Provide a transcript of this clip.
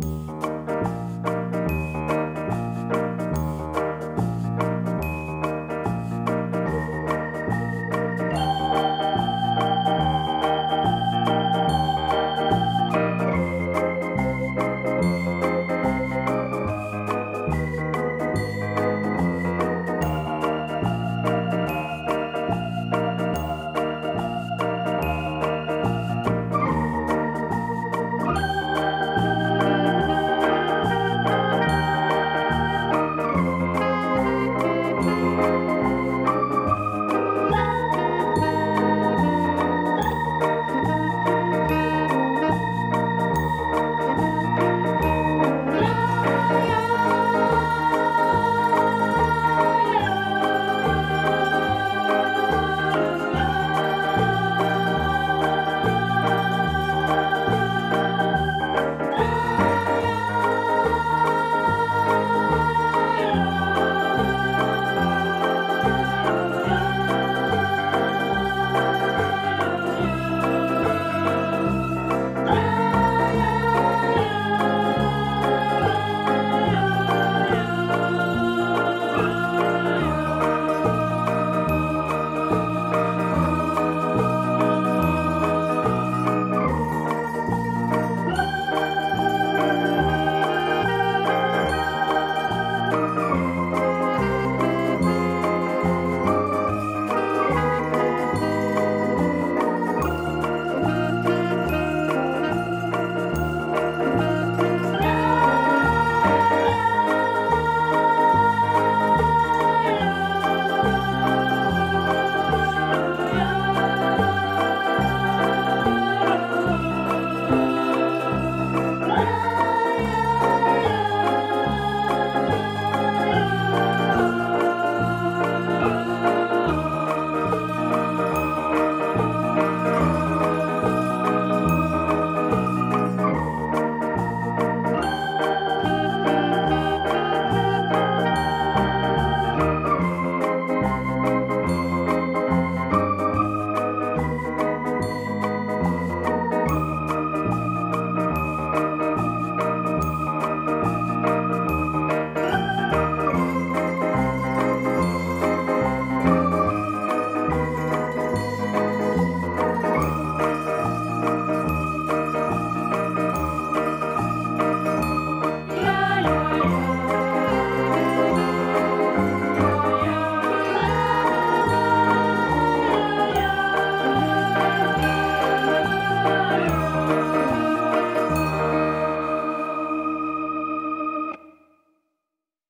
Música